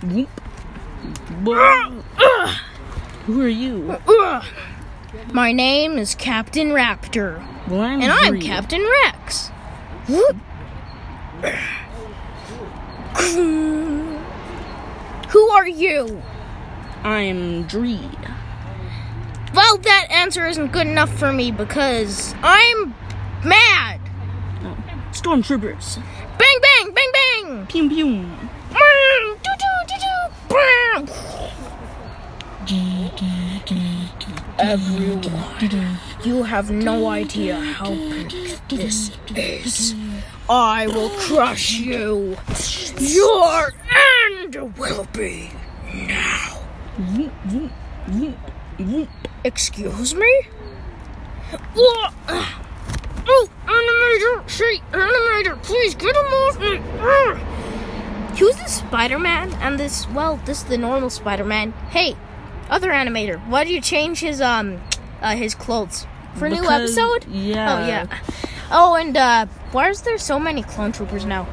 Who are you? My name is Captain Raptor, Well, I'm and I'm. Captain Rex. Who are you? I'm Dreed. Well, that answer isn't good enough for me because I'm mad. Stormtroopers. Bang, bang, bang, bang. Pew pew. Everyone, you have no idea how big this is. I will crush you. Your end will be now. Excuse me? Oh, animator! Say, animator, please get him off me! Who's the Spider-Man and this? Well, this is the normal Spider-Man. Hey, other animator, why did you change his um, uh, his clothes for a new episode? Yeah. Oh yeah. Oh, and uh, why is there so many clone troopers now?